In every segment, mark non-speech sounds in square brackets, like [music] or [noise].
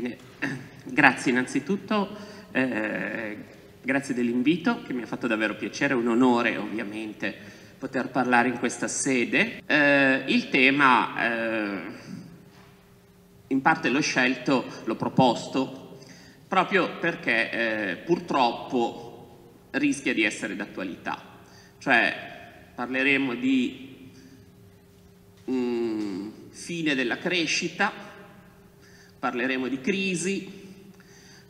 Bene, [clears throat] grazie innanzitutto, eh, grazie dell'invito che mi ha fatto davvero piacere, un onore ovviamente poter parlare in questa sede. Eh, il tema eh, in parte l'ho scelto, l'ho proposto, proprio perché eh, purtroppo rischia di essere d'attualità. Cioè parleremo di mm, fine della crescita, parleremo di crisi,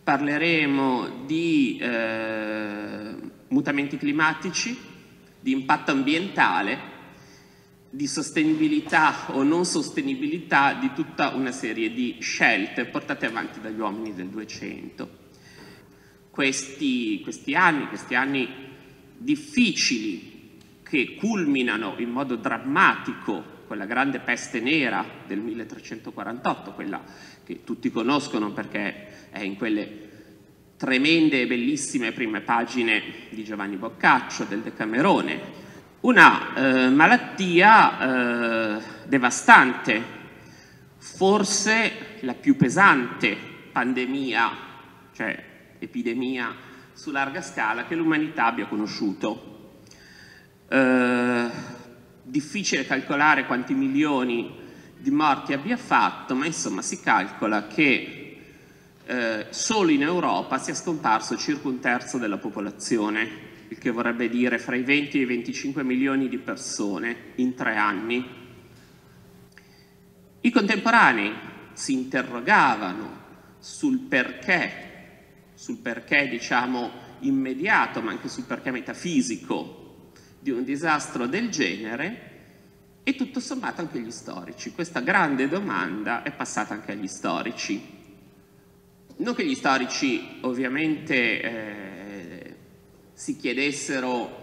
parleremo di eh, mutamenti climatici, di impatto ambientale, di sostenibilità o non sostenibilità di tutta una serie di scelte portate avanti dagli uomini del 200. Questi, questi anni, questi anni difficili che culminano in modo drammatico quella grande peste nera del 1348, quella che tutti conoscono perché è in quelle tremende e bellissime prime pagine di Giovanni Boccaccio, del Decamerone, una eh, malattia eh, devastante, forse la più pesante pandemia, cioè epidemia su larga scala che l'umanità abbia conosciuto. Eh, difficile calcolare quanti milioni di morti abbia fatto, ma insomma si calcola che eh, solo in Europa sia scomparso circa un terzo della popolazione, il che vorrebbe dire fra i 20 e i 25 milioni di persone in tre anni. I contemporanei si interrogavano sul perché, sul perché diciamo immediato, ma anche sul perché metafisico di un disastro del genere e tutto sommato anche gli storici. Questa grande domanda è passata anche agli storici. Non che gli storici ovviamente eh, si chiedessero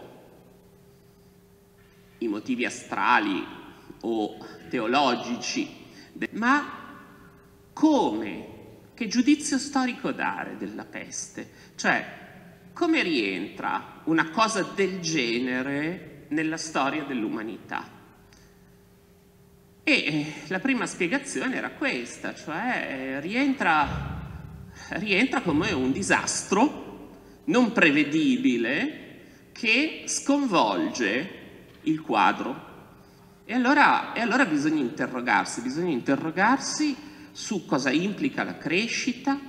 i motivi astrali o teologici, ma come, che giudizio storico dare della peste? Cioè, come rientra una cosa del genere nella storia dell'umanità? E eh, la prima spiegazione era questa, cioè eh, rientra, rientra come un disastro non prevedibile che sconvolge il quadro. E allora, e allora bisogna interrogarsi, bisogna interrogarsi su cosa implica la crescita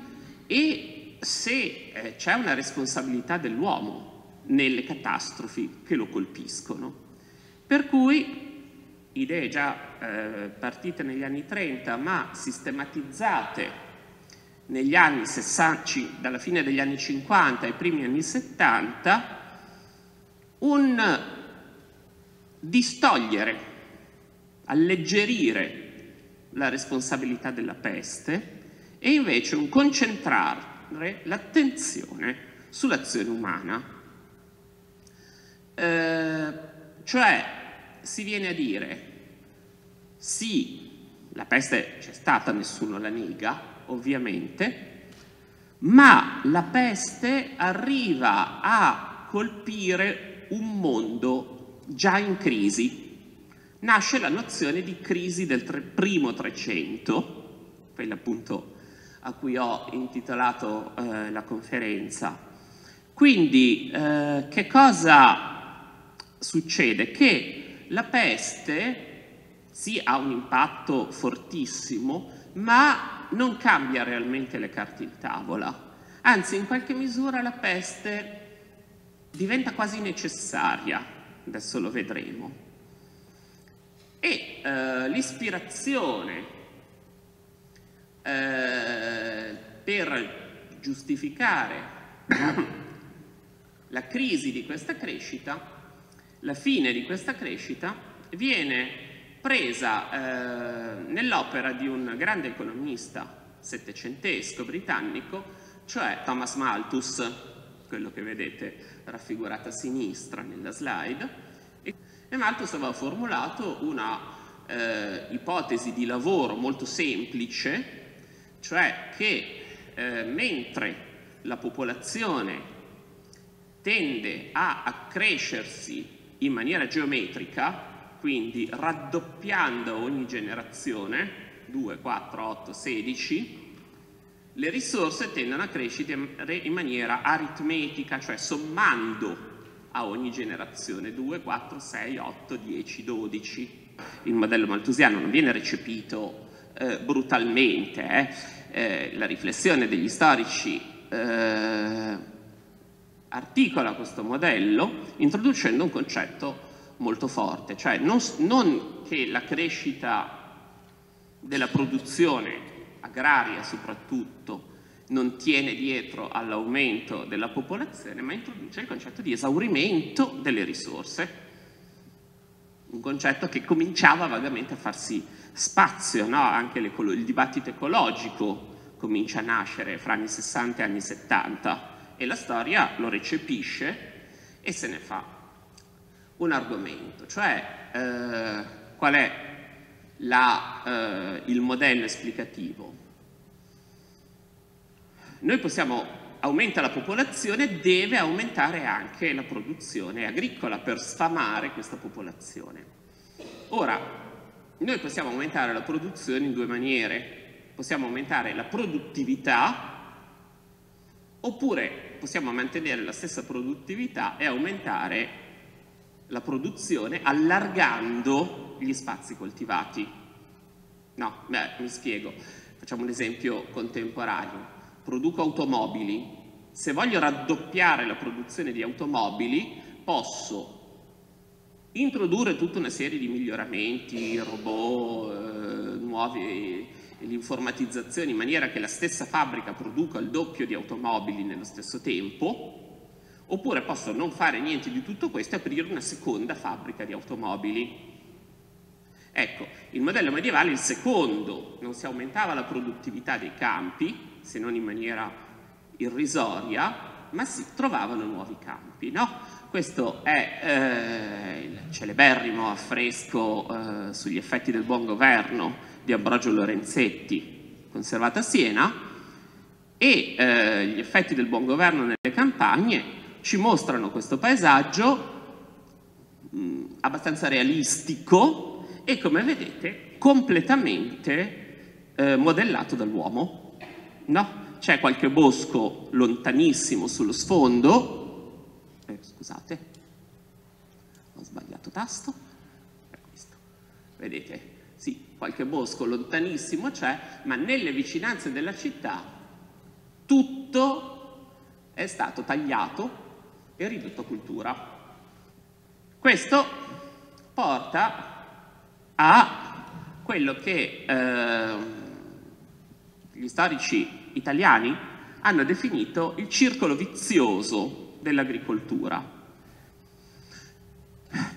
e se eh, c'è una responsabilità dell'uomo nelle catastrofi che lo colpiscono. Per cui idee già eh, partite negli anni 30 ma sistematizzate negli anni 60, dalla fine degli anni 50 ai primi anni 70, un distogliere, alleggerire la responsabilità della peste e invece un concentrare l'attenzione sull'azione umana. Eh, cioè si viene a dire sì, la peste c'è stata, nessuno la nega, ovviamente, ma la peste arriva a colpire un mondo già in crisi. Nasce la nozione di crisi del tre, primo Trecento, quella appunto a cui ho intitolato eh, la conferenza. Quindi eh, che cosa succede? Che la peste sì ha un impatto fortissimo, ma non cambia realmente le carte in tavola. Anzi, in qualche misura la peste diventa quasi necessaria, adesso lo vedremo. E eh, l'ispirazione eh, per giustificare [coughs] la crisi di questa crescita, la fine di questa crescita, viene presa eh, nell'opera di un grande economista settecentesco britannico, cioè Thomas Malthus, quello che vedete raffigurato a sinistra nella slide, e Malthus aveva formulato una eh, ipotesi di lavoro molto semplice cioè che eh, mentre la popolazione tende a accrescersi in maniera geometrica, quindi raddoppiando ogni generazione, 2, 4, 8, 16, le risorse tendono a crescere in maniera aritmetica, cioè sommando a ogni generazione 2, 4, 6, 8, 10, 12. Il modello maltusiano non viene recepito eh, brutalmente, eh. Eh, la riflessione degli storici eh, articola questo modello introducendo un concetto molto forte, cioè non, non che la crescita della produzione agraria soprattutto non tiene dietro all'aumento della popolazione, ma introduce il concetto di esaurimento delle risorse, un concetto che cominciava vagamente a farsi spazio, no? anche il dibattito ecologico comincia a nascere fra anni 60 e anni 70 e la storia lo recepisce e se ne fa un argomento, cioè eh, qual è la, eh, il modello esplicativo. Noi possiamo, aumenta la popolazione, deve aumentare anche la produzione agricola per sfamare questa popolazione. Ora, noi possiamo aumentare la produzione in due maniere. Possiamo aumentare la produttività oppure possiamo mantenere la stessa produttività e aumentare la produzione allargando gli spazi coltivati. No, beh, mi spiego. Facciamo un esempio contemporaneo. Produco automobili. Se voglio raddoppiare la produzione di automobili, posso introdurre tutta una serie di miglioramenti, robot, eh, nuovi, l'informatizzazione in maniera che la stessa fabbrica produca il doppio di automobili nello stesso tempo, Oppure posso non fare niente di tutto questo e aprire una seconda fabbrica di automobili. Ecco, il modello medievale, il secondo, non si aumentava la produttività dei campi, se non in maniera irrisoria, ma si trovavano nuovi campi. No? Questo è eh, il celeberrimo affresco eh, sugli effetti del buon governo di Ambrogio Lorenzetti, conservato a Siena, e eh, gli effetti del buon governo nelle campagne ci mostrano questo paesaggio mh, mm, abbastanza realistico e come vedete completamente eh, modellato dall'uomo. No? C'è qualche bosco lontanissimo sullo sfondo, eh, scusate, ho sbagliato tasto, questo, vedete, sì, qualche bosco lontanissimo c'è, ma nelle vicinanze della città tutto è stato tagliato e ridotto cultura. Questo porta a quello che eh, gli storici italiani hanno definito il circolo vizioso dell'agricoltura.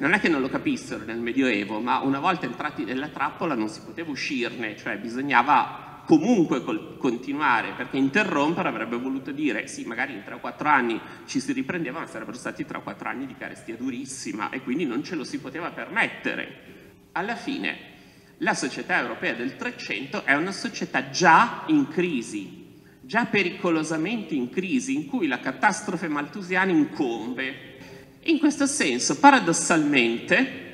Non è che non lo capissero nel Medioevo, ma una volta entrati nella trappola non si poteva uscirne, cioè bisognava comunque continuare, perché interrompere avrebbe voluto dire, sì, magari in 3 o 4 anni ci si riprendeva, ma sarebbero stati 3 o 4 anni di carestia durissima e quindi non ce lo si poteva permettere. Alla fine la società europea del 300 è una società già in crisi, già pericolosamente in crisi, in cui la catastrofe maltusiana incombe. In questo senso, paradossalmente,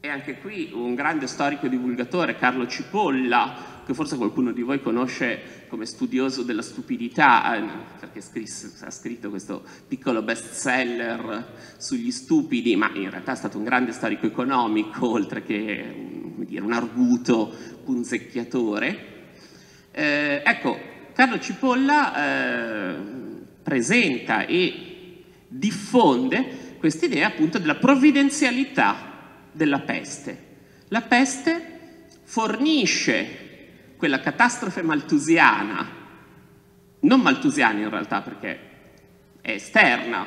e anche qui un grande storico divulgatore, Carlo Cipolla, che forse qualcuno di voi conosce come studioso della stupidità, eh, perché ha scritto questo piccolo bestseller sugli stupidi, ma in realtà è stato un grande storico economico, oltre che dire, un arguto punzecchiatore. Eh, ecco, Carlo Cipolla eh, presenta e diffonde quest'idea appunto della provvidenzialità della peste. La peste fornisce quella catastrofe maltusiana, non maltusiana in realtà perché è esterna,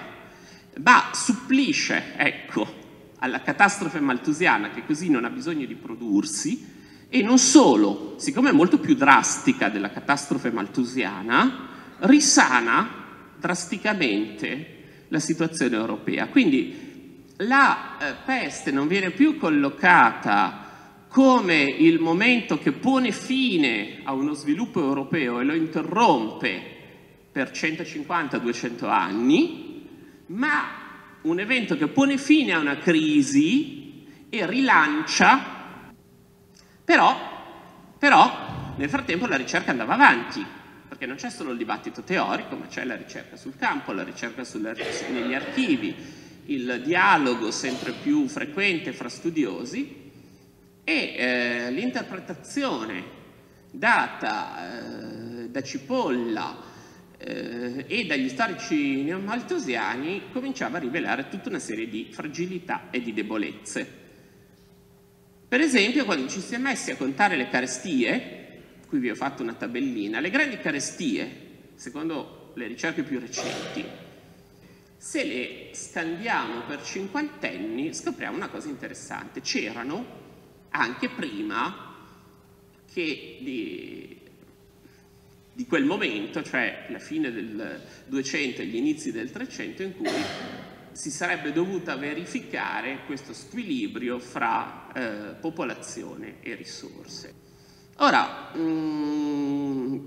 ma supplisce, ecco, alla catastrofe maltusiana che così non ha bisogno di prodursi e non solo, siccome è molto più drastica della catastrofe maltusiana, risana drasticamente la situazione europea. Quindi la eh, peste non viene più collocata come il momento che pone fine a uno sviluppo europeo e lo interrompe per 150-200 anni, ma un evento che pone fine a una crisi e rilancia, però, però nel frattempo la ricerca andava avanti perché non c'è solo il dibattito teorico, ma c'è la ricerca sul campo, la ricerca negli archivi, il dialogo sempre più frequente fra studiosi e eh, l'interpretazione data eh, da Cipolla eh, e dagli storici neomaltosiani cominciava a rivelare tutta una serie di fragilità e di debolezze. Per esempio, quando ci si è messi a contare le carestie, qui vi ho fatto una tabellina, le grandi carestie, secondo le ricerche più recenti, se le scandiamo per cinquantenni scopriamo una cosa interessante. C'erano anche prima che di, di, quel momento, cioè la fine del 200 e gli inizi del 300, in cui si sarebbe dovuta verificare questo squilibrio fra eh, popolazione e risorse. Ora, mh, mm,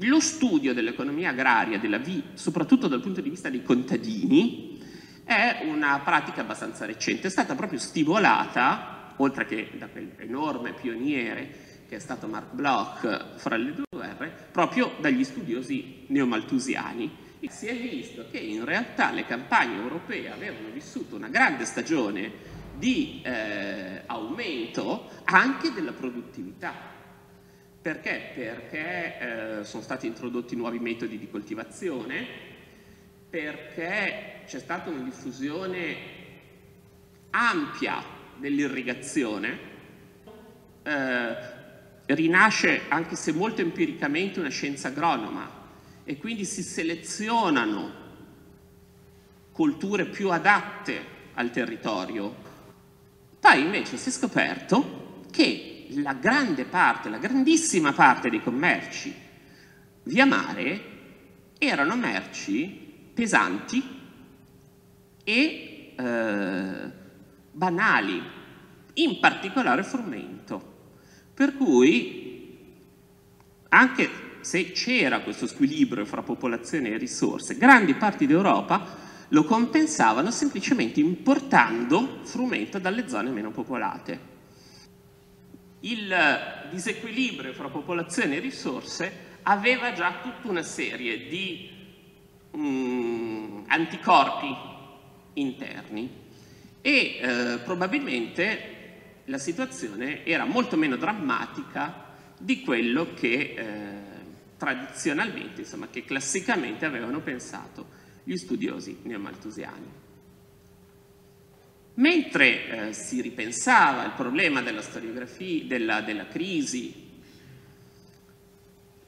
lo studio dell'economia agraria, della V, soprattutto dal punto di vista dei contadini, è una pratica abbastanza recente, è stata proprio stimolata, oltre che da quell'enorme pioniere che è stato Mark Bloch fra le due guerre, proprio dagli studiosi neomaltusiani. Si è visto che in realtà le campagne europee avevano vissuto una grande stagione di eh, aumento anche della produttività. Perché? Perché eh, sono stati introdotti nuovi metodi di coltivazione, perché c'è stata una diffusione ampia dell'irrigazione, eh, rinasce, anche se molto empiricamente, una scienza agronoma e quindi si selezionano colture più adatte al territorio. Poi invece si è scoperto che la grande parte, la grandissima parte dei commerci via mare erano merci pesanti e eh, banali, in particolare frumento. Per cui, anche se c'era questo squilibrio fra popolazione e risorse, grandi parti d'Europa lo compensavano semplicemente importando frumento dalle zone meno popolate. Il disequilibrio fra popolazione e risorse aveva già tutta una serie di um, anticorpi interni e eh, probabilmente la situazione era molto meno drammatica di quello che eh, tradizionalmente, insomma, che classicamente avevano pensato gli studiosi neomaltusiani. Mentre eh, si ripensava al problema della storiografia, della, della crisi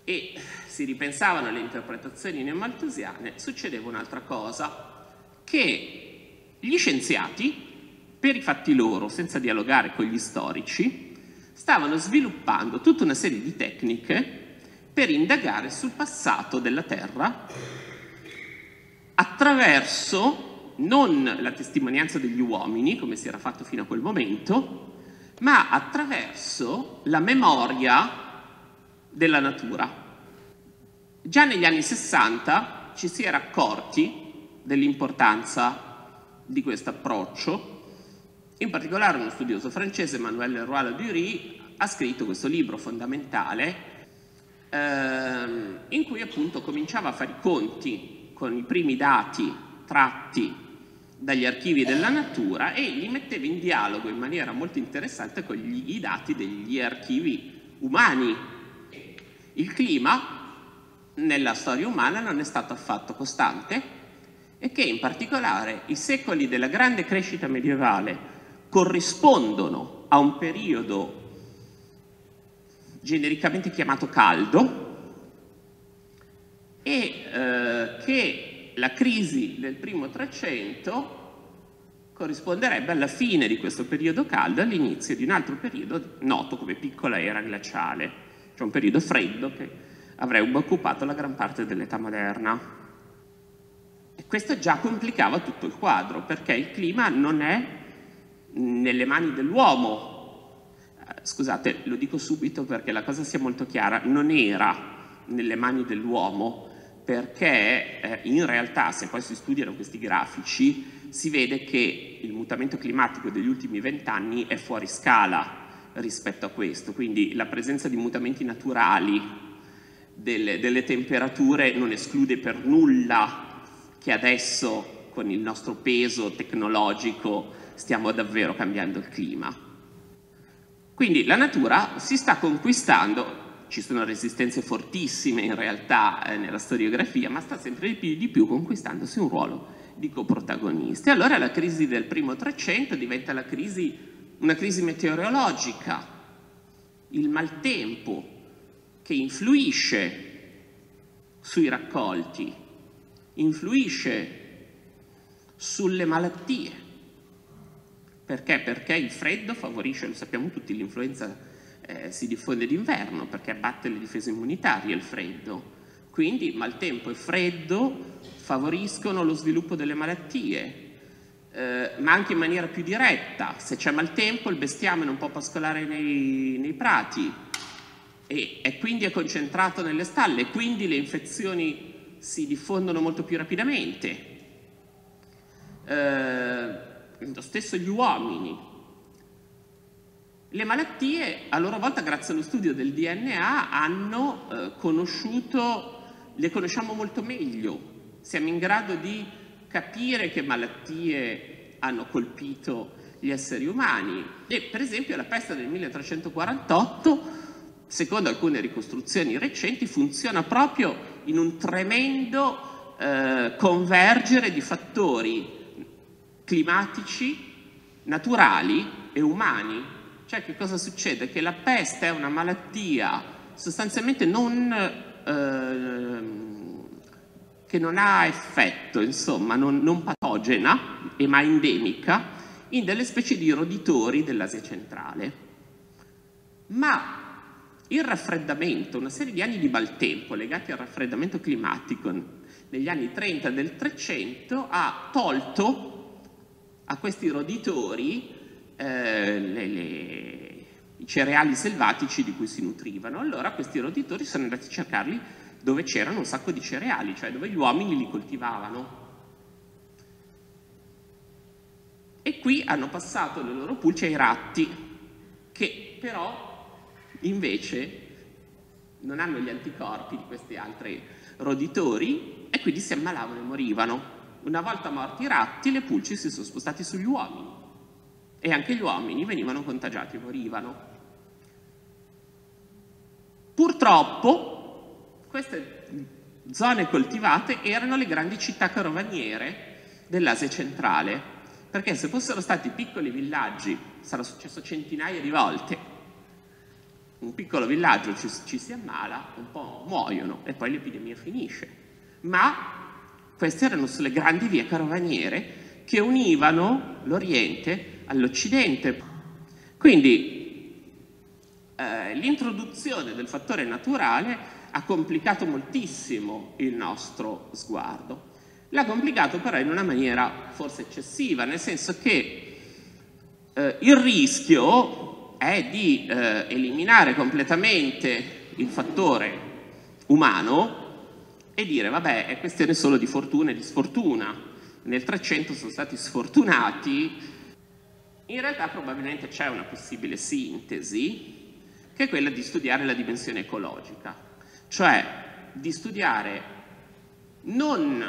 e si ripensavano alle interpretazioni neomaltusiane, succedeva un'altra cosa, che gli scienziati per i fatti loro, senza dialogare con gli storici, stavano sviluppando tutta una serie di tecniche per indagare sul passato della Terra attraverso non la testimonianza degli uomini, come si era fatto fino a quel momento, ma attraverso la memoria della natura. Già negli anni 60 ci si era accorti dell'importanza di questo approccio in particolare uno studioso francese, Emmanuel Leroy-Ladurie, ha scritto questo libro fondamentale ehm, in cui appunto cominciava a fare i conti con i primi dati tratti dagli archivi della natura e li metteva in dialogo in maniera molto interessante con gli, i dati degli archivi umani. Il clima nella storia umana non è stato affatto costante e che in particolare i secoli della grande crescita medievale corrispondono a un periodo genericamente chiamato caldo e eh, che la crisi del primo 300 corrisponderebbe alla fine di questo periodo caldo, all'inizio di un altro periodo noto come piccola era glaciale, cioè un periodo freddo che avrebbe occupato la gran parte dell'età moderna. E questo già complicava tutto il quadro, perché il clima non è nelle mani dell'uomo. Eh, scusate, lo dico subito perché la cosa sia molto chiara, non era nelle mani dell'uomo perché eh, in realtà se poi si studiano questi grafici si vede che il mutamento climatico degli ultimi vent'anni è fuori scala rispetto a questo, quindi la presenza di mutamenti naturali delle, delle temperature non esclude per nulla che adesso con il nostro peso tecnologico stiamo davvero cambiando il clima. Quindi la natura si sta conquistando ci sono resistenze fortissime in realtà eh, nella storiografia, ma sta sempre di più, di più conquistandosi un ruolo di coprotagonista. E allora la crisi del primo Trecento diventa crisi, una crisi meteorologica, il maltempo che influisce sui raccolti, influisce sulle malattie. Perché? Perché il freddo favorisce, lo sappiamo tutti, l'influenza eh, si diffonde d'inverno perché abbatte le difese immunitarie il freddo. Quindi maltempo e freddo favoriscono lo sviluppo delle malattie, eh, ma anche in maniera più diretta. Se c'è maltempo il bestiame non può pascolare nei, nei prati e, e, quindi è concentrato nelle stalle, quindi le infezioni si diffondono molto più rapidamente. Eh, lo stesso gli uomini, le malattie, a loro volta, grazie allo studio del DNA, hanno eh, conosciuto, le conosciamo molto meglio. Siamo in grado di capire che malattie hanno colpito gli esseri umani. E per esempio la peste del 1348, secondo alcune ricostruzioni recenti, funziona proprio in un tremendo eh, convergere di fattori climatici, naturali e umani cioè che cosa succede? Che la peste è una malattia sostanzialmente non, eh, che non ha effetto, insomma, non, non patogena, e ma endemica, in delle specie di roditori dell'Asia centrale. Ma il raffreddamento, una serie di anni di maltempo legati al raffreddamento climatico negli anni 30 del 300 ha tolto a questi roditori eh, le, le, i cereali selvatici di cui si nutrivano. Allora questi roditori sono andati a cercarli dove c'erano un sacco di cereali, cioè dove gli uomini li coltivavano. E qui hanno passato le loro pulce ai ratti, che però invece non hanno gli anticorpi di questi altri roditori e quindi si ammalavano e morivano. Una volta morti i ratti, le pulci si sono spostati sugli uomini e anche gli uomini venivano contagiati morivano. Purtroppo queste zone coltivate erano le grandi città carovaniere dell'Asia centrale, perché se fossero stati piccoli villaggi, sarà successo centinaia di volte, un piccolo villaggio ci, ci si ammala, un po' muoiono e poi l'epidemia finisce. Ma queste erano sulle grandi vie carovaniere che univano l'Oriente all'Occidente. Quindi eh, l'introduzione del fattore naturale ha complicato moltissimo il nostro sguardo. L'ha complicato però in una maniera forse eccessiva, nel senso che eh, il rischio è di eh, eliminare completamente il fattore umano e dire vabbè è questione solo di fortuna e di sfortuna. Nel 300 sono stati sfortunati, in realtà probabilmente c'è una possibile sintesi, che è quella di studiare la dimensione ecologica, cioè di studiare non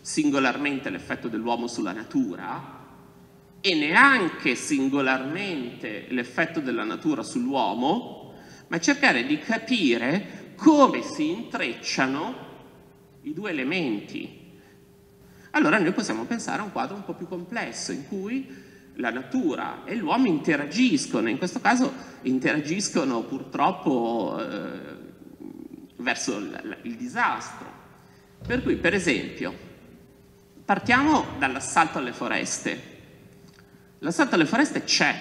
singolarmente l'effetto dell'uomo sulla natura e neanche singolarmente l'effetto della natura sull'uomo, ma cercare di capire come si intrecciano i due elementi. Allora noi possiamo pensare a un quadro un po' più complesso in cui la natura e l'uomo interagiscono, in questo caso interagiscono purtroppo eh, verso il, il disastro. Per cui, per esempio, partiamo dall'assalto alle foreste. L'assalto alle foreste c'è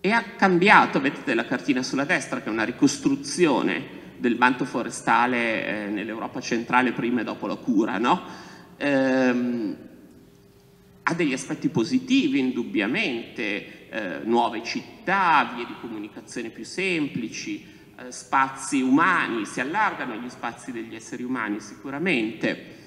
e ha cambiato, vedete la cartina sulla destra che è una ricostruzione del manto forestale eh, nell'Europa centrale prima e dopo la cura, no? Ehm, ha degli aspetti positivi indubbiamente, eh, nuove città, vie di comunicazione più semplici, eh, spazi umani, si allargano gli spazi degli esseri umani sicuramente,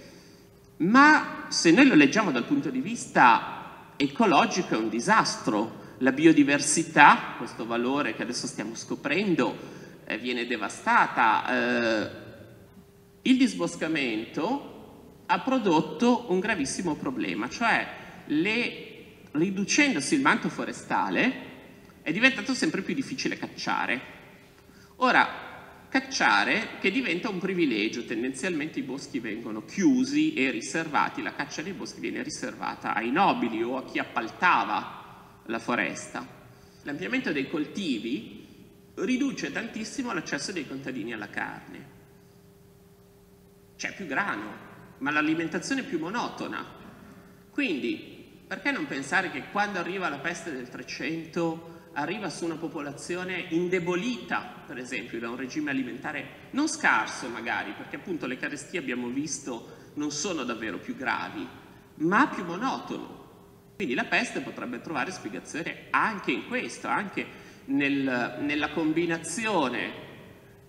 ma se noi lo leggiamo dal punto di vista ecologico è un disastro. La biodiversità, questo valore che adesso stiamo scoprendo, eh, viene devastata. Eh, il disboscamento ha prodotto un gravissimo problema, cioè le, riducendosi il manto forestale è diventato sempre più difficile cacciare. Ora, cacciare che diventa un privilegio, tendenzialmente i boschi vengono chiusi e riservati, la caccia dei boschi viene riservata ai nobili o a chi appaltava la foresta. L'ampliamento dei coltivi riduce tantissimo l'accesso dei contadini alla carne. C'è più grano, ma l'alimentazione è più monotona. Quindi, perché non pensare che quando arriva la peste del 300 arriva su una popolazione indebolita, per esempio, da un regime alimentare non scarso magari, perché appunto le carestie abbiamo visto non sono davvero più gravi, ma più monotono. Quindi la peste potrebbe trovare spiegazione anche in questo, anche nel, nella combinazione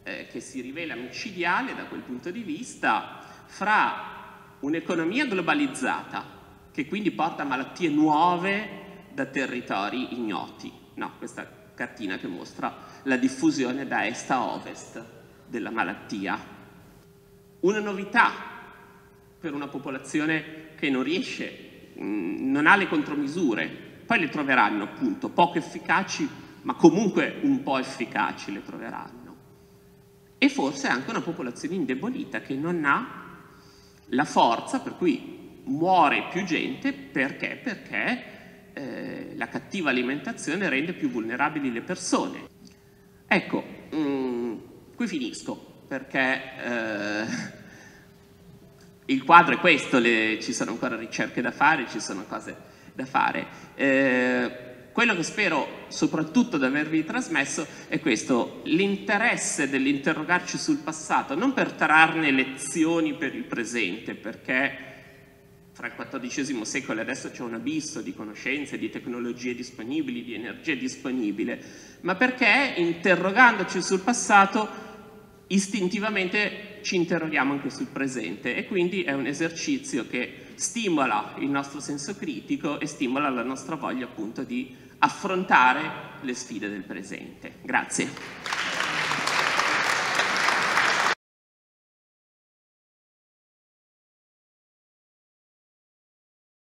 eh, che si rivela micidiale da quel punto di vista fra un'economia globalizzata, che quindi porta malattie nuove da territori ignoti, No, questa cartina che mostra la diffusione da est a ovest della malattia. Una novità per una popolazione che non riesce, mm, non ha le contromisure, poi le troveranno appunto poco efficaci, ma comunque un po' efficaci le troveranno. E forse anche una popolazione indebolita che non ha la forza per cui muore più gente perché? Perché eh, la cattiva alimentazione rende più vulnerabili le persone. Ecco, mh, mm, qui finisco perché eh, il quadro è questo, le, ci sono ancora ricerche da fare, ci sono cose da fare. Eh, quello che spero soprattutto di avervi trasmesso è questo, l'interesse dell'interrogarci sul passato, non per trarne lezioni per il presente, perché fra il XIV secolo e adesso c'è un abisso di conoscenze, di tecnologie disponibili, di energia disponibile, ma perché interrogandoci sul passato istintivamente ci interroghiamo anche sul presente e quindi è un esercizio che stimola il nostro senso critico e stimola la nostra voglia appunto di affrontare le sfide del presente. Grazie.